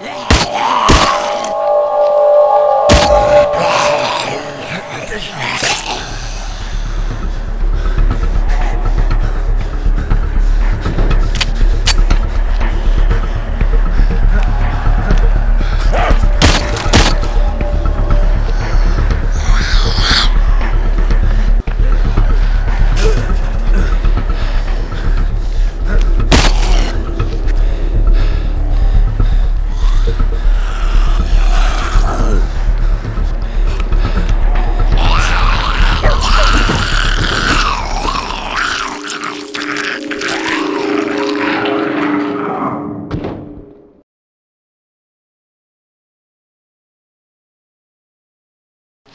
You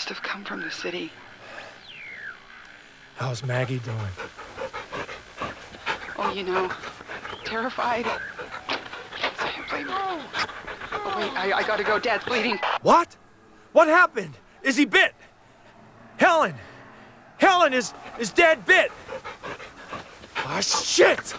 Must have come from the city. How's Maggie doing? Oh, you know, terrified. I can't blame her. Oh, wait, I, I gotta go. Dad's bleeding. What? What happened? Is he bit? Helen! Helen is is dead bit! Ah, shit!